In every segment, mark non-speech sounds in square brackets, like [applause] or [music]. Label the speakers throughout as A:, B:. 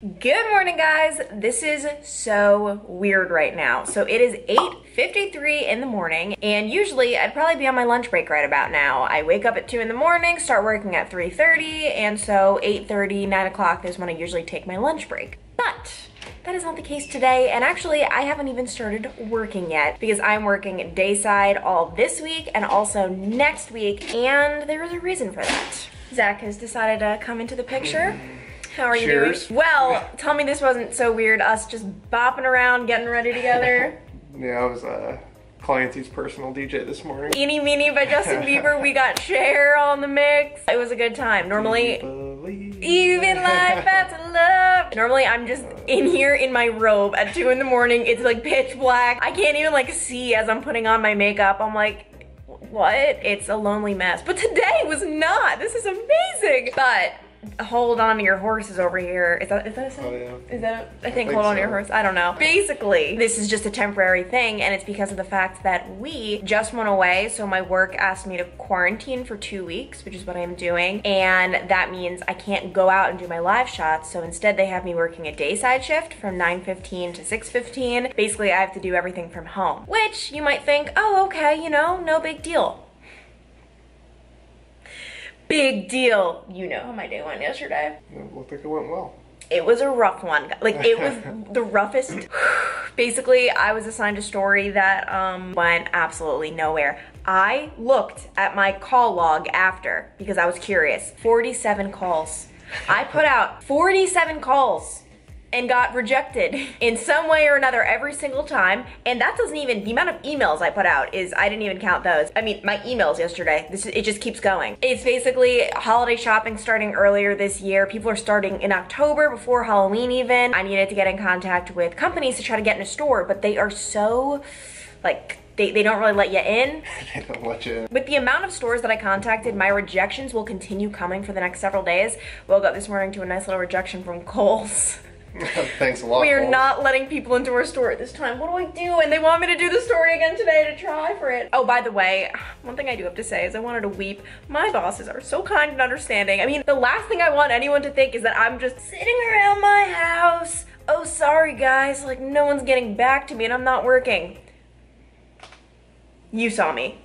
A: Good morning guys. This is so weird right now. So it is 8.53 in the morning and usually I'd probably be on my lunch break right about now. I wake up at 2 in the morning, start working at 3.30 and so 8.30, 9 o'clock is when I usually take my lunch break. But that is not the case today and actually I haven't even started working yet because I'm working dayside all this week and also next week and there is a reason for that. Zac has decided to come into the picture. How are you
B: Cheers.
A: doing? Well, tell me this wasn't so weird, us just bopping around, getting ready together. [laughs]
B: Yeah, I was uh, Clancy's personal DJ this morning.
A: Eenie Meenie by Justin [laughs] Bieber, we got Cher on the mix. It was a good time. Normally, even life [laughs] has a love. Normally, I'm just in here in my robe at 2 in the morning. It's like pitch black. I can't even like see as I'm putting on my makeup. I'm like, what? It's a lonely mess. But today was not. This is amazing. But hold on to your horses over here. Is that, is that a?
B: Oh, yeah.
A: Is that, a, I think,
B: think
A: hold on to your
B: so.
A: horse. I don't know. Basically, this is just a temporary thing, and it's because of the fact that we just went away. So my work asked me to quarantine for two weeks, which is what I'm doing, and that means I can't go out and do my live shots. So instead, they have me working a day side shift from 9:15 to 6:15. Basically, I have to do everything from home, which you might think, oh, okay, you know, no big deal. Big deal. You know how my day went yesterday
B: It looked like it went well.
A: it was a rough one. Like it was [laughs] the roughest. [sighs] Basically, I was assigned a story that um, went absolutely nowhere. I looked at my call log after because I was curious. 47 calls. I put out 47 calls and got rejected [laughs] in some way or another every single time. And that doesn't even, the amount of emails I put out is, I didn't even count those. I mean, my emails yesterday, this it just keeps going. It's basically holiday shopping starting earlier this year. People are starting in October before Halloween even. I needed to get in contact with companies to try to get in a store, but they are so, like, they, they don't really let you in. [laughs]
B: They don't let you in.
A: With the amount of stores that I contacted, my rejections will continue coming for the next several days. Woke up this morning to a nice little rejection from Kohl's. [laughs] [laughs]
B: Thanks a lot.
A: We are
B: Paul.
A: not letting people into our store at this time. What do I do? And they want me to do the story again today to try for it. Oh, by the way, one thing I do have to say is I wanted to weep. My bosses are so kind and understanding. I mean, the last thing I want anyone to think is that I'm just sitting around my house. Oh, sorry guys, like no one's getting back to me and I'm not working. You saw me.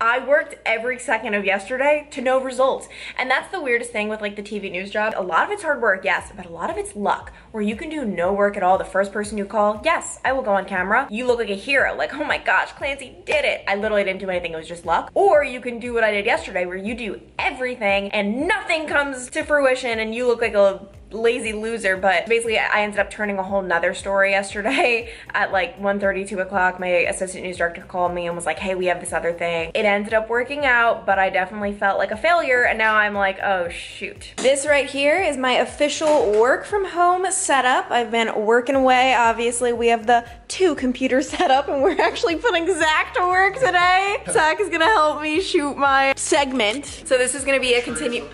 A: I worked every second of yesterday to no results. And that's the weirdest thing with like the TV news job. A lot of it's hard work, yes, but a lot of it's luck where you can do no work at all. The first person you call, yes, I will go on camera. You look like a hero, like, oh my gosh, Clancy did it. I literally didn't do anything, it was just luck. Or you can do what I did yesterday where you do everything and nothing comes to fruition and you look like a lazy loser, but basically I ended up turning a whole nother story yesterday [laughs] at like 1.30, 2 o'clock. My assistant news director called me and was like, hey, we have this other thing. It ended up working out, but I definitely felt like a failure and now I'm like, oh shoot. This right here is my official work from home setup. I've been working away. Obviously, we have the two computer [laughs] set up and we're actually putting Zac to work today. [laughs] Zac is gonna help me shoot my segment. So this is gonna be a continue.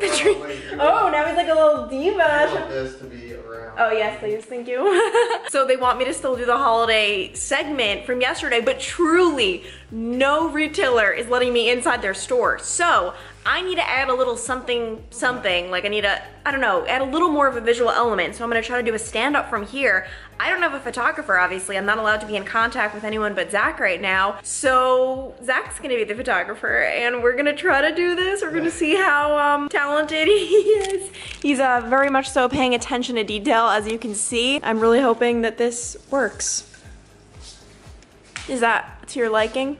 A: The tree. Oh, now he's like a little diva.
B: this to be around.
A: Oh yes, please, thank you. [laughs] so they want me to still do the holiday segment from yesterday, but truly, no retailer is letting me inside their store. So I need to add a little something, something. Like I need to, I don't know, add a little more of a visual element. So I'm gonna try to do a stand up from here. I don't have a photographer, obviously. I'm not allowed to be in contact with anyone but Zac right now. So Zac's gonna be the photographer and we're gonna try to do this. We're gonna see how um, talented [laughs] he is. He's uh, very much so paying attention to detail as you can see. I'm really hoping that this works. Is that to your liking?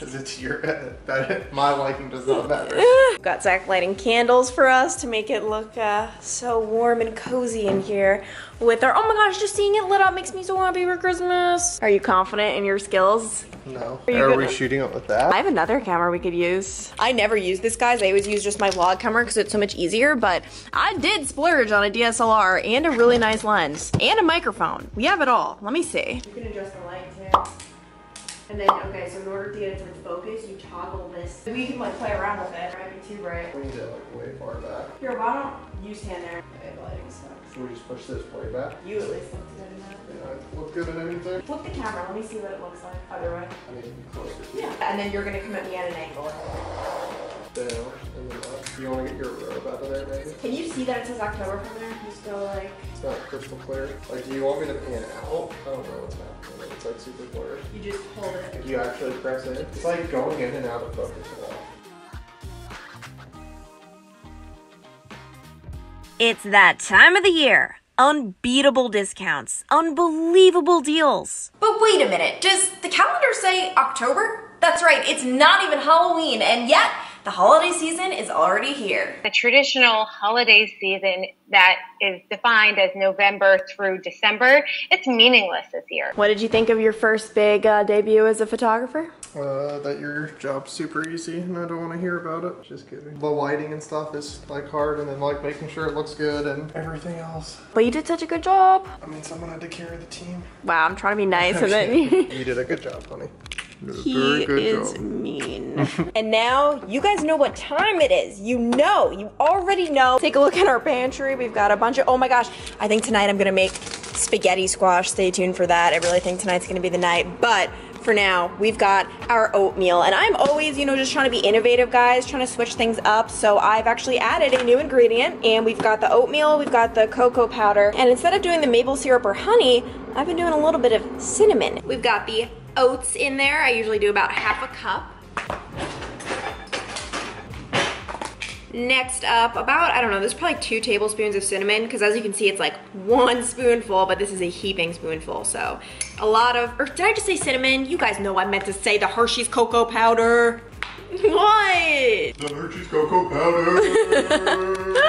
B: Is it's to your [laughs] that my liking does not matter. [laughs]
A: Got Zac lighting candles for us to make it look uh, so warm and cozy in here with our, oh my gosh, just seeing it lit up makes me so happy for Christmas. Are you confident in your skills?
B: No.
A: Are
B: Are, we shooting it with that?
A: I have another camera we could use. I never use this, guys. I always use just my vlog camera because it's so much easier, but I did splurge on a DSLR and a really nice lens and a microphone. We have it all. Let me see. You can adjust the light too. And then, okay, so in order to get it to focus, you toggle this. We can like play around with it. Might be too bright.
B: We need it like way far back.
A: Here, why don't you stand there? Okay, the lighting sucks.
B: Should we just push this way back?
A: You at least look good enough.
B: Yeah, look good at anything?
A: Flip the camera. Let me see what it looks like. Other way.
B: I mean, closer.
A: Yeah. And then you're gonna come at me at an angle.
B: down and then up. You want to get your robe out of there, maybe?
A: Can you see that it says October from there? You still like...
B: It's not crystal clear. Like, do you want me to pan out? I don't know what's happening. It's like super blurry.
A: You just hold it.
B: If you actually press in, it's like going in and out of focus a lot.
C: It's that time of the year. Unbeatable discounts, unbelievable deals.
A: But wait a minute, does the calendar say October? That's right, it's not even Halloween, and yet the holiday season is already here.
D: The traditional holiday season that is defined as November through December, it's meaningless this year.
A: What did you think of your first big uh, debut as a photographer?
B: Uh, that your job's super easy and I don't want to hear about it. Just kidding. The lighting and stuff is like hard and then like making sure it looks good and everything else.
A: But you did such a good job.
B: I mean, someone had to carry the team.
A: Wow, I'm trying to be nice and [laughs] then
B: you [laughs] did a good job, honey. You did
A: he
B: very good
A: is
B: job. [laughs]
A: and now you guys know what time it is. You know, you already know. Take a look at our pantry. We've got a bunch of, oh my gosh, I think tonight I'm gonna make spaghetti squash. Stay tuned for that. I really think tonight's gonna be the night. But for now, we've got our oatmeal. And I'm always, you know, just trying to be innovative, guys, trying to switch things up. So I've actually added a new ingredient. And we've got the oatmeal, we've got the cocoa powder. And instead of doing the maple syrup or honey, I've been doing a little bit of cinnamon. We've got the oats in there. I usually do about half a cup. Next up, about, I don't know, there's probably two tablespoons of cinnamon because as you can see, it's like one spoonful, but this is a heaping spoonful. So a lot of, or did I just say cinnamon? You guys know I meant to say the Hershey's cocoa powder. What?
B: The Hershey's cocoa powder. [laughs]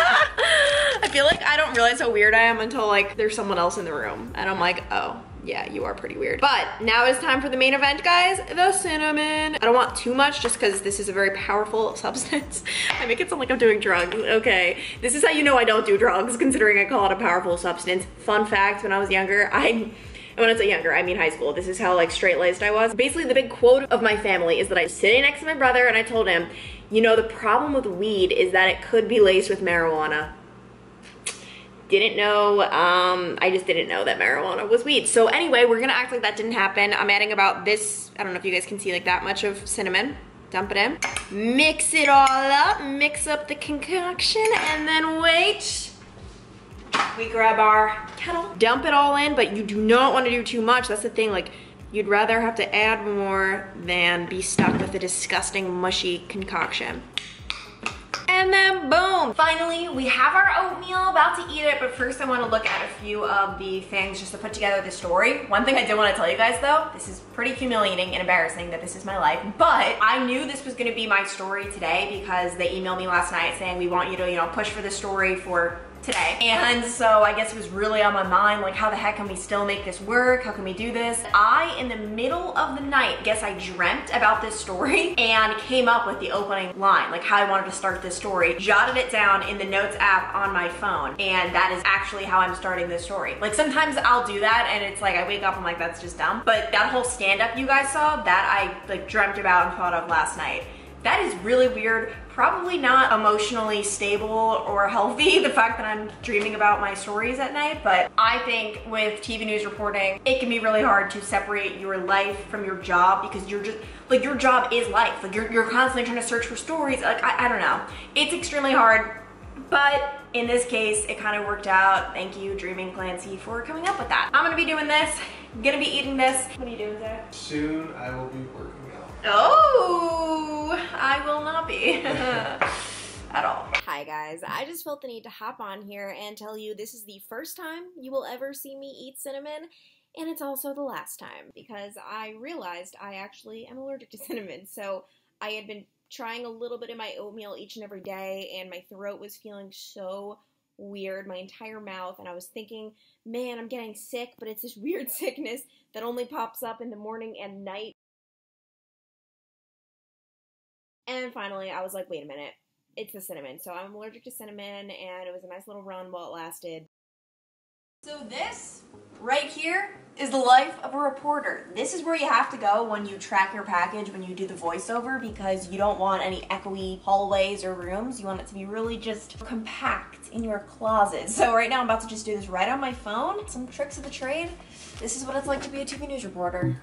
A: I feel like I don't realize how weird I am until like there's someone else in the room and I'm like, oh, yeah, you are pretty weird. But now it's time for the main event, guys, the cinnamon. I don't want too much just because this is a very powerful [laughs] substance. I make it sound like I'm doing drugs, okay. This is how you know I don't do drugs, considering I call it a powerful substance. Fun fact, when I was younger, I when I say younger, I mean high school. This is how like straight laced I was. Basically, the big quote of my family is that I was sitting next to my brother and I told him, you know, the problem with weed is that it could be laced with marijuana. Didn't know, um, I just didn't know that marijuana was weed. So anyway, we're gonna act like that didn't happen. I'm adding about this, I don't know if you guys can see like that much of cinnamon. Dump it in. Mix it all up, mix up the concoction, and then wait we grab our kettle, dump it all in, but you do not want to do too much. That's the thing, like, you'd rather have to add more than be stuck with a disgusting, mushy concoction. And then boom, finally we have our oatmeal, about to eat it, but first I want to look at a few of the things just to put together the story. One thing I did want to tell you guys though, this is pretty humiliating and embarrassing that this is my life, but I knew this was going to be my story today because they emailed me last night saying we want you to, you know, push for the story for today. And so I guess it was really on my mind, like how the heck can we still make this work? How can we do this? I, in the middle of the night, guess I dreamt about this story [laughs] and came up with the opening line, like how I wanted to start this story, jotted it down in the notes app on my phone. And that is actually how I'm starting this story. Like sometimes I'll do that and it's like I wake up, I'm like, that's just dumb. But that whole stand up you guys saw, that I like dreamt about and thought of last night. That is really weird. Probably not emotionally stable or healthy, [laughs] the fact that I'm dreaming about my stories at night, but I think with TV news reporting, it can be really hard to separate your life from your job because you're just, like your job is life. Like you're, you're constantly trying to search for stories. Like, I, I don't know. It's extremely hard, but in this case, it kind of worked out. Thank you, Dreaming Clancy, for coming up with that. I'm gonna be doing this, gonna be eating this. What are you doing, Zac?
B: Soon I will be working.
A: Oh, I will not be [laughs] at all.
C: Hi guys, I just felt the need to hop on here and tell you this is the first time you will ever see me eat cinnamon, and it's also the last time because I realized I actually am allergic to [laughs] cinnamon. So I had been trying a little bit in my oatmeal each and every day, and my throat was feeling so weird, my entire mouth, and I was thinking, man, I'm getting sick, but it's this weird [laughs] sickness that only pops up in the morning and night. And finally, I was like, wait a minute, it's the cinnamon. So I'm allergic to cinnamon, and it was a nice little run while it lasted.
A: So this right here is the life of a reporter. This is where you have to go when you track your package, when you do the voiceover, because you don't want any echoey hallways or rooms. You want it to be really just compact in your closet. So right now I'm about to just do this right on my phone. Some tricks of the trade. This is what it's like to be a TV news reporter.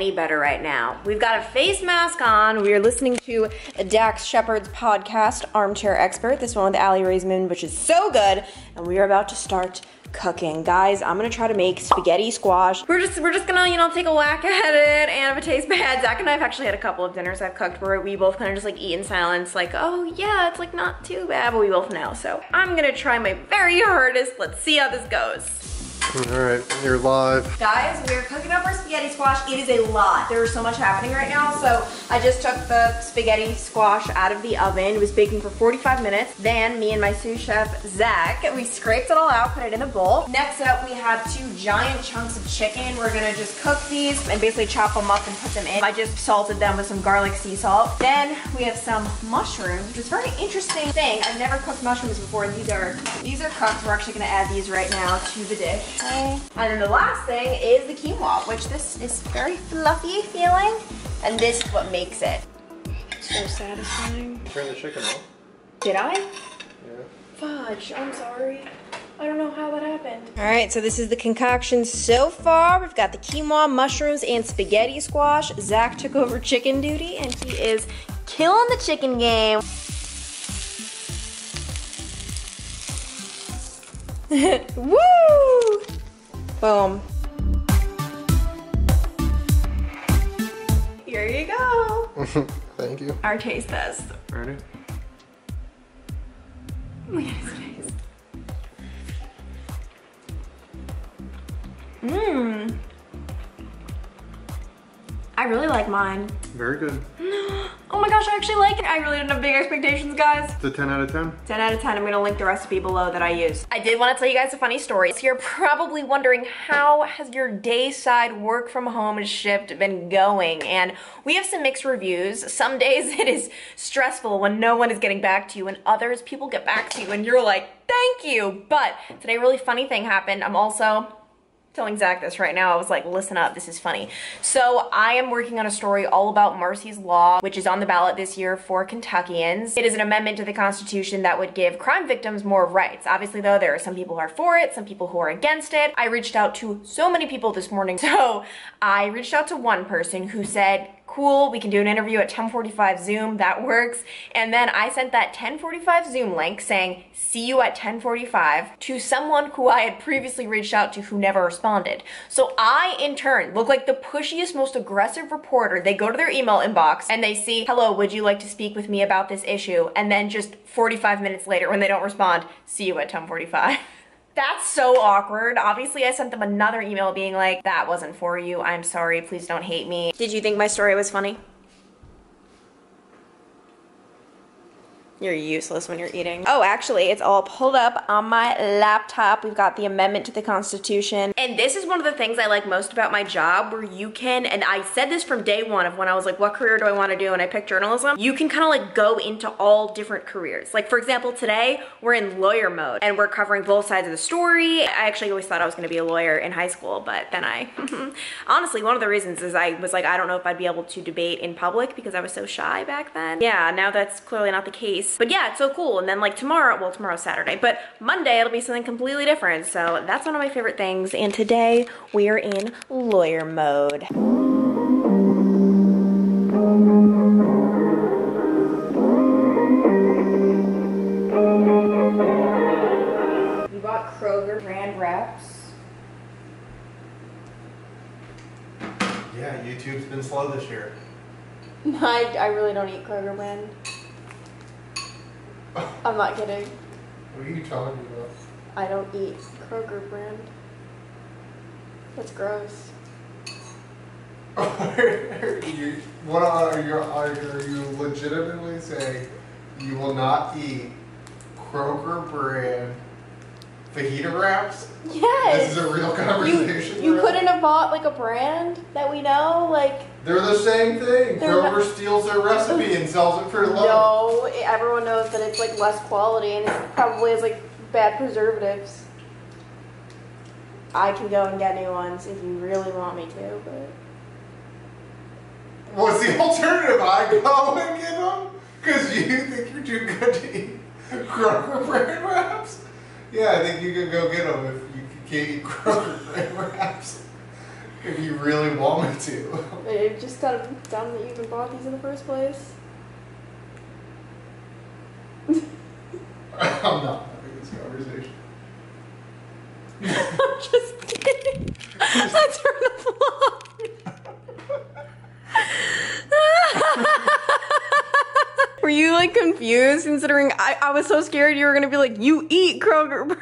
A: Any better right now? We've got a face mask on. We are listening to Dax Shepard's podcast, Armchair Expert. This one with Aly Raisman, which is so good. And we are about to start cooking. Guys, I'm gonna try to make spaghetti squash. We're just we're just gonna, you know, take a whack at it and if it tastes bad, Zac and I have actually had a couple of dinners I've cooked where we both kind of just like eat in silence, like, oh yeah, it's like not too bad, but we both know. So I'm gonna try my very hardest. Let's see how this goes.
B: All right, you're live.
A: Guys, we're cooking up our spaghetti squash. It is a lot. There's so much happening right now. So I just took the spaghetti squash out of the oven. It was baking for 45 minutes. Then me and my sous chef, Zac, we scraped it all out, put it in a bowl. Next up, we have two giant chunks of chicken. We're gonna just cook these and basically chop them up and put them in. I just salted them with some garlic sea salt. Then we have some mushrooms, which is a very interesting thing. I've never cooked mushrooms before. These are, these are cooked. We're actually gonna add these right now to the dish. And then the last thing is the quinoa, which this is very fluffy feeling. And this is what makes it so satisfying.
B: Turn the chicken off.
A: Did I?
B: Yeah.
A: Fudge, I'm sorry. I don't know how that happened. All right, so this is the concoction so far. We've got the quinoa, mushrooms, and spaghetti squash. Zac took over chicken duty, and he is killing the chicken game. [laughs] Woo! Boom. Here you go. [laughs]
B: Thank you.
A: Our taste test.
B: Ready?
A: Look at his face. Mmm. I really like mine.
B: Very good. [gasps]
A: Oh my gosh, I actually like it. I really didn't have big expectations, guys.
B: It's a 10 out of 10.
A: 10 out of 10. I'm gonna link the recipe below that I used. I did want to tell you guys a funny story. So you're probably wondering how has your dayside work from home shift been going? And we have some mixed reviews. Some days [laughs] it is stressful when no one is getting back to you and others people get back to you and you're like, thank you. But today a really funny thing happened. I'm also telling Zac this right now. I was like, listen up, this is funny. So I am working on a story all about Marsy's Law, which is on the ballot this year for Kentuckians. It is an amendment to the Constitution that would give crime victims more rights. Obviously though, there are some people who are for it, some people who are against it. I reached out to so many people this morning. [laughs] So I reached out to one person who said, cool, we can do an interview at 1045 Zoom, that works. And then I sent that 1045 Zoom link saying, see you at 1045 to someone who I had previously reached out to who never responded. So I, in turn, look like the pushiest, most aggressive reporter. They go to their email inbox and they see, hello, would you like to speak with me about this issue? And then just 45 minutes later, when they don't respond, see you at 1045. [laughs] That's so awkward. Obviously, I sent them another email being like, that wasn't for you. I'm sorry. Please don't hate me. Did you think my story was funny? You're useless when you're eating. Oh, actually, it's all pulled up on my laptop. We've got the amendment to the Constitution. And this is one of the things I like most about my job where you can, and I said this from day one of when I was like, what career do I want to do? And I picked journalism. You can kind of like go into all different careers. Like, for example, today we're in lawyer mode and we're covering both sides of the story. I actually always thought I was going to be a lawyer in high school, but then I, [laughs] honestly, one of the reasons is I was like, I don't know if I'd be able to debate in public because I was so shy back then. Yeah, now that's clearly not the case. But yeah, it's so cool. And then like tomorrow, well, tomorrow's Saturday, but Monday it'll be something completely different. So that's one of my favorite things. And today we are in lawyer mode. We bought Kroger brand wraps.
B: Yeah, YouTube's been slow this year. [laughs]
A: I, I really don't eat Kroger brand. I'm not kidding.
B: What are you talking about?
A: I don't eat Kroger brand. That's gross. [laughs]
B: are you, what are you, are you legitimately saying you will not eat Kroger brand fajita wraps?
A: Yes.
B: This is a real conversation.
A: you
B: bro?
A: couldn't have bought like a brand that we know, like
B: They're the same thing.
A: They're
B: steals their recipe and sells it for low.
A: no. Everyone knows that it's like less quality and it probably has like bad preservatives. I can go and get new ones if you really want me to, but
B: What's the alternative? I go and get them? Because you think you're too good to eat Kroger brand wraps? Yeah, I think you can go get them if you can't eat Kroger brand wraps. If you really want me to.
C: It's just kind of dumb that you even bought these in the first place. [laughs]
B: I'm not having this conversation. [laughs]
C: I'm just kidding. I turned the vlog. [laughs] Were you like confused considering I, I was so scared you were gonna be like, you eat Kroger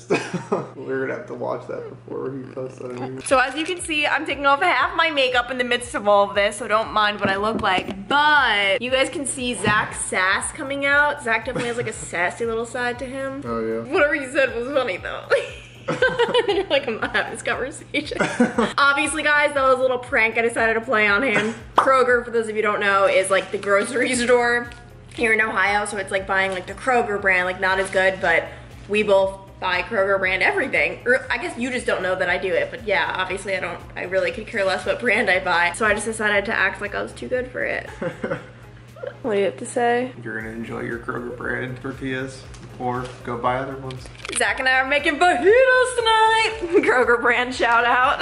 C: [laughs]
B: We're gonna have to watch that before he posts that
A: So as you can see, I'm taking off half my makeup in the midst of all of this, so don't mind what I look like. But you guys can see Zac's sass coming out. Zac definitely has like a sassy little side to him.
B: Oh yeah.
A: Whatever you said was funny though. [laughs] You're like, I'm not having this conversation. [laughs] Obviously, guys, that was a little prank I decided to play on him. Kroger, for those of you who don't know, is like the grocery store here in Ohio. So it's like buying like the Kroger brand, like not as good, but we both buy Kroger brand everything. Or I guess you just don't know that I do it, but yeah, obviously I don't, I really could care less what brand I buy. So I just decided to act like I was too good for it. [laughs] what do you have to say?
B: You're gonna enjoy your Kroger brand tortillas, or go buy other ones.
A: Zac and I are making fajitas tonight. [laughs] Kroger brand shout out,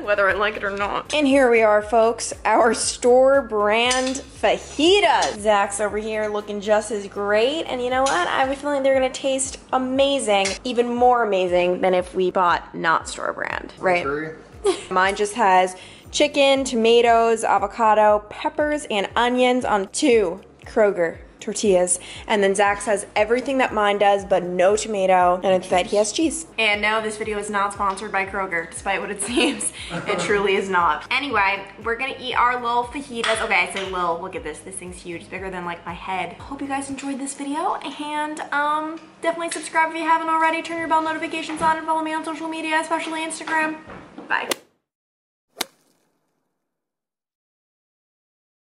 A: [laughs] whether I like it or not. And here we are, folks, our store brand fajitas. Zac's over here looking just as great. And you know what? I have a feeling they're gonna taste amazing, even more amazing than if we bought not store brand, right?
B: Agree? [laughs]
A: Mine just has chicken, tomatoes, avocado, peppers, and onions on two Kroger tortillas. And then Zac's has everything that mine does, but no tomato, and instead he has cheese. And no, this video is not sponsored by Kroger, despite what it [laughs] seems. it truly is not. Anyway, we're gonna eat our little fajitas. Okay, I say little, look at this. This thing's huge, it's bigger than like my head. Hope you guys enjoyed this video, and um, definitely subscribe if you haven't already. Turn your bell notifications on and follow me on social media, especially Instagram. Bye.